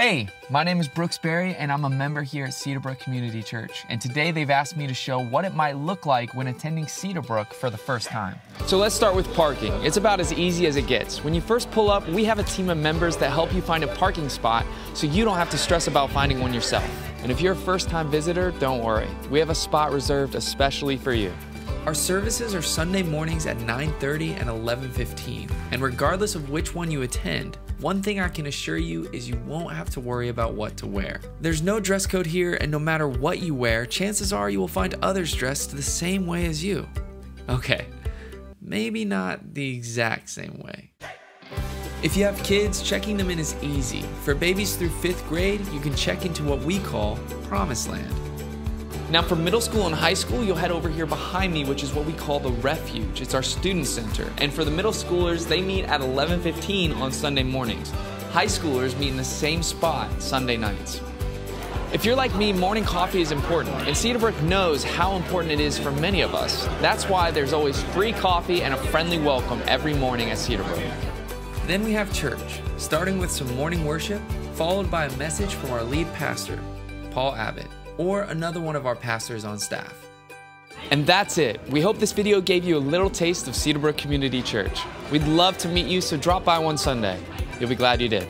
Hey, my name is Brooks Berry, and I'm a member here at Cedarbrook Community Church. And today they've asked me to show what it might look like when attending Cedarbrook for the first time. So let's start with parking. It's about as easy as it gets. When you first pull up, we have a team of members that help you find a parking spot so you don't have to stress about finding one yourself. And if you're a first time visitor, don't worry. We have a spot reserved especially for you. Our services are Sunday mornings at 9:30 and 11:15. And regardless of which one you attend, one thing I can assure you is you won't have to worry about what to wear. There's no dress code here, and no matter what you wear, chances are you will find others dressed the same way as you. Okay, maybe not the exact same way. If you have kids, checking them in is easy. For babies through fifth grade, you can check into what we call Promised Land. Now for middle school and high school, you'll head over here behind me, which is what we call the Refuge. It's our student center. And for the middle schoolers, they meet at 11:15 on Sunday mornings. High schoolers meet in the same spot Sunday nights. If you're like me, morning coffee is important, and Cedarbrook knows how important it is for many of us. That's why there's always free coffee and a friendly welcome every morning at Cedarbrook. Then we have church, starting with some morning worship, followed by a message from our lead pastor, Paul Abbott or another one of our pastors on staff. And that's it. We hope this video gave you a little taste of Cedarbrook Community Church. We'd love to meet you, so drop by one Sunday. You'll be glad you did.